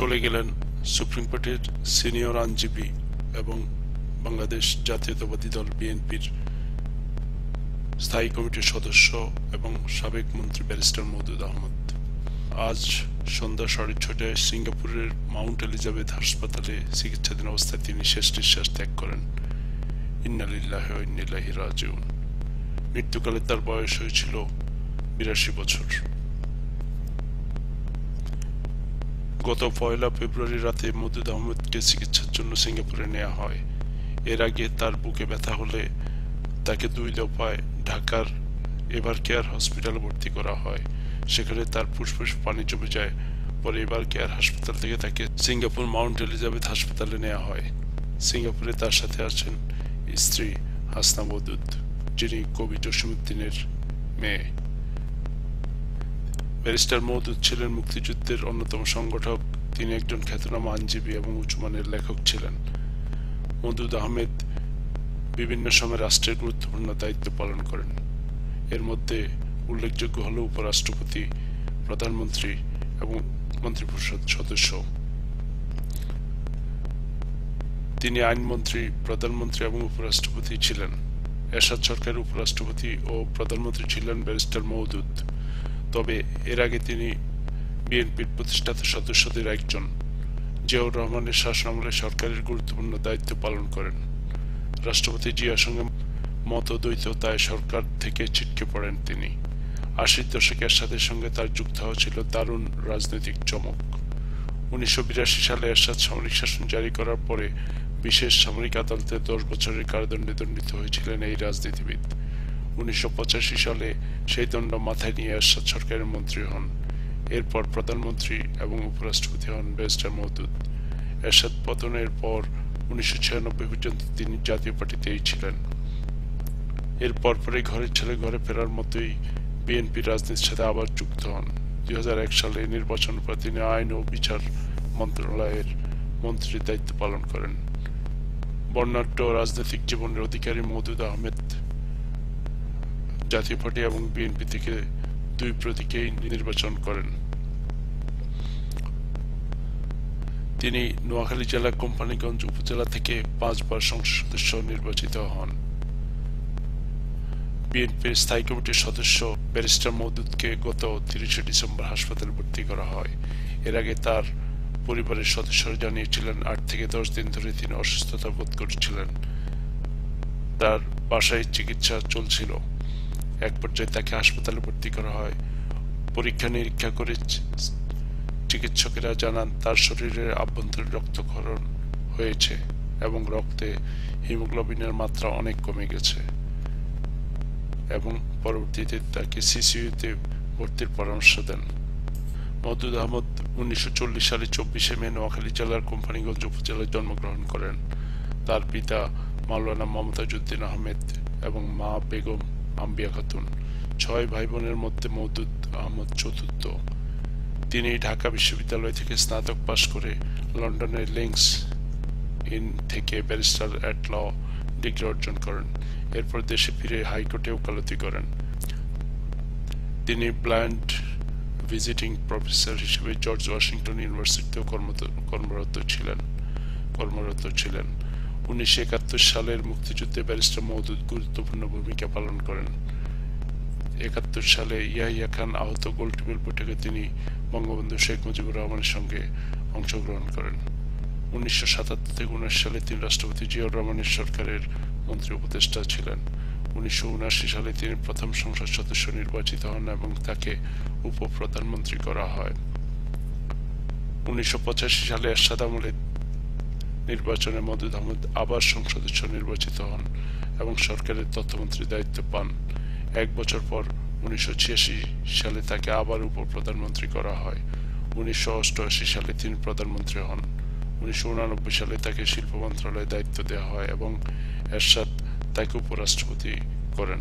চলে গেলেন সুপ্রিম কোর্টের সিনিয়র আইনজীবী এবং বাংলাদেশ জাতীয়তাবাদী দল বিএনপির স্থায়ী কমিটির সদস্য এবং সাবেক মন্ত্রী ব্যারিস্টার মওদুদ আহমদ। আজ সন্ধ্যা সাড়ে ছটায় সিঙ্গাপুরের মাউন্ট এলিজাবেথ হাসপাতালে চিকিৎসাধীন অবস্থায় তিনি শেষ নিঃশ্বাস ত্যাগ করেন। ইন্নালিল্লাহ ইন্নিল্লাহি রাজিউন। মৃত্যুকালে তার বয়স হয়েছিল বিরাশি বছর। গত পয়লা ফেব্রুয়ারি রাতে মদুদ আহমেদকে চিকিৎসার জন্য সিঙ্গাপুরে নেওয়া হয়। এর আগে তার বুকে ব্যথা হলে তাকে দুই দফায় ঢাকার এবার কেয়ার হসপিটালে ভর্তি করা হয়। সেখানে তার ফুসফুস পানি জমে যায়। পরে এবার কেয়ার হাসপাতাল থেকে তাকে সিঙ্গাপুর মাউন্ট এলিজাবেথ হাসপাতালে নেওয়া হয়। সিঙ্গাপুরে তার সাথে আছেন স্ত্রী হাসনা মদুদ, যিনি কবি জসিমুদ্দিনের মেয়ে। ব্যারিস্টার মওদুদ ছিলেন মুক্তিযুদ্ধের অন্যতম সংগঠক। তিনি একজন খ্যাতনামা আইনজীবী এবং উঁচুমানের লেখক ছিলেন। মদুদ আহমেদ বিভিন্ন সময় রাষ্ট্রের গুরুত্বপূর্ণ দায়িত্ব পালন করেন। এর মধ্যে উল্লেখযোগ্য হল উপরাষ্ট্রপতি, প্রধানমন্ত্রী এবং মন্ত্রিপরিষদ সদস্য। তিনি আইনমন্ত্রী, প্রধানমন্ত্রী এবং উপরাষ্ট্রপতি ছিলেন। এরশাদ সরকারের উপরাষ্ট্রপতি ও প্রধানমন্ত্রী ছিলেন ব্যারিস্টার মওদুদ। তবে এর আগে তিনি বিএনপির প্রতিষ্ঠাতা সদস্যদের একজন জিয়াউর রহমানের শাসনামলে সরকারের গুরুত্বপূর্ণ দায়িত্ব পালন করেন। রাষ্ট্রপতি জিয়ার সঙ্গে মতদ্বৈততায় সরকার থেকে ছিটকে পড়েন তিনি। আশির দশকে এরশাদের সঙ্গে তার যুক্ত হওয়া ছিল দারুণ রাজনৈতিক চমক। উনিশশো বিরাশি সালে এরশাদ সামরিক শাসন জারি করার পরে বিশেষ সামরিক আদালতে দশ বছরের কারাদণ্ডে দণ্ডিত হয়েছিলেন এই রাজনীতিবিদ। উনিশশো পঁচাশি সালে সেই দণ্ড মাথায় নিয়ে এরশাদ সরকারের মন্ত্রী হন। এরপর প্রধানমন্ত্রী এবং উপরাষ্ট্রপতি হন ব্যারিস্টার মওদুদ এরশাদ পতনের পর উনিশশো পর্যন্ত তিনি জাতীয় পার্টিতেই ছিলেন। এর পরপরই ঘরের ছেলে ঘরে ফেরার মতোই বিএনপি রাজনীতির সাথে আবার যুক্ত হন। দুই হাজার এক সালে নির্বাচন পর তিনি আইন ও বিচার মন্ত্রণালয়ের মন্ত্রীর দায়িত্ব পালন করেন। বর্ণাঢ্য রাজনৈতিক জীবনের অধিকারী মওদুদ আহমেদ জাতীয় পার্টি এবং বিএনপি থেকে দুই প্রতীকেই নির্বাচন করেন। তিনি নোয়াখালী জেলা কোম্পানিগঞ্জ উপজেলা থেকে পাঁচবার সংসদ সদস্য নির্বাচিত হন। বিএনপির স্থায়ী কমিটির সদস্য ব্যারিস্টার মওদুদকে গত তিরিশে ডিসেম্বর হাসপাতালে ভর্তি করা হয়। এর আগে তার পরিবারের সদস্যরা জানিয়েছিলেন, আট থেকে দশ দিন ধরে তিনি অসুস্থতা বোধ করছিলেন। তার বাসায় চিকিৎসা চলছিল। এক পর্যায়ে তাকে হাসপাতালে ভর্তি করা হয়। পরীক্ষা নিরীক্ষা করে চিকিৎসকেরা জানান, তার শরীরের আভ্যন্তরীণ রক্তক্ষরণ হয়েছে এবং রক্তে হিমোগ্লোবিনের মাত্রা অনেক কমে গেছে এবং পরবর্তীতে তাকে সিসিউতে ভর্তির পরামর্শ দেন। মদুদ আহমদ উনিশশো চল্লিশ সালে চব্বিশে মে নোয়াখালী জেলার কোম্পানিগঞ্জ উপজেলায় জন্মগ্রহণ করেন। তার পিতা মাওলানা মমতাজউদ্দিন আহমেদ এবং মা বেগম আম্বিয়া খাতুন ছয় ভাই বোনের মধ্যে মওদুদ আহমদ চতুর্থ। তিনি ঢাকা বিশ্ববিদ্যালয় থেকে স্নাতক পাশ করে লন্ডনের লিংস ইন থেকে ব্যারিস্টার অ্যাট ল ডিগ্রি অর্জন করেন। এরপর দেশে ফিরে হাইকোর্টে ওকালতি করেন। তিনি ব্লাইন্ড ভিজিটিং প্রফেসর হিসেবে জর্জ ওয়াশিংটন ইউনিভার্সিটিতেও কর্মরত ছিলেন। কর্মরত ছিলেন। উনিশশো একাত্তর সালের মুক্তিযুদ্ধে ব্যারিস্টার মওদুদ গুরুত্বপূর্ণ ভূমিকা পালন করেন। একাত্তর সালে ইয়াহিয়া খান আহত গোলটেবিল বৈঠকে তিনি বঙ্গবন্ধু শেখ মুজিবুর রহমানের সঙ্গে অংশগ্রহণ করেন। উনিশশো সাতাত্তর থেকে উনিশ সালে তিনি রাষ্ট্রপতি জিয়াউর রহমানের সরকারের মন্ত্রী উপদেষ্টা ছিলেন। উনিশশো উনআশি সালে তিনি প্রথম সংসদ সদস্য নির্বাচিত হন এবং তাকে উপপ্রধানমন্ত্রী করা হয়। উনিশশো পঁচাশি সালে এরশাদ আমলে নির্বাচনে মদুদ আহমদ আবার সংসদ সদস্য নির্বাচিত হন এবং সরকারের তথ্যমন্ত্রীর দায়িত্ব পান। এক বছর পর উনিশশো ছিয়াশি সালে তাকে আবার উপপ্রধানমন্ত্রী করা হয়। উনিশশো অষ্টআশি সালে তিনি প্রধানমন্ত্রী হন। উনিশশো সালে তাকে শিল্প মন্ত্রণালয়ে দায়িত্ব দেওয়া হয় এবং এরশাদ তাকে উপরাষ্ট্রপতি করেন।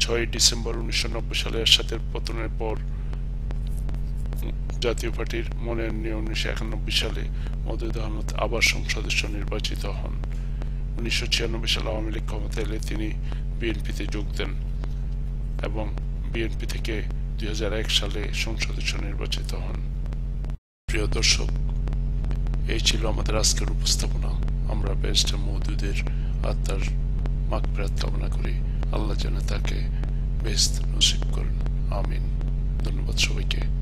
ছয় ডিসেম্বর উনিশশো নব্বই সালে এরশাদের পতনের পর জাতীয় পার্টির মনের নিয়ে উনিশশো একানব্বই সালে মদুদ আহমদ আবার সংসদ সদস্য নির্বাচিত হন। উনিশশো ছিয়ানব্বই সালে আওয়ামী লীগ ক্ষমতা এলে তিনি বিএনপিতে যোগ দেন এবং বিএনপি থেকে দুই সালে সংসদ সদস্য নির্বাচিত হন। প্রিয় দর্শক, এই ছিল আমাদের আজকের উপস্থাপনা। আমরা ব্যারিস্টার মহদুদের আত্মার মাগফিরাত কামনা করি। আল্লাহ যেন তাকে বেস্ত নসিব করেন। আমিন। ধন্যবাদ সবাইকে।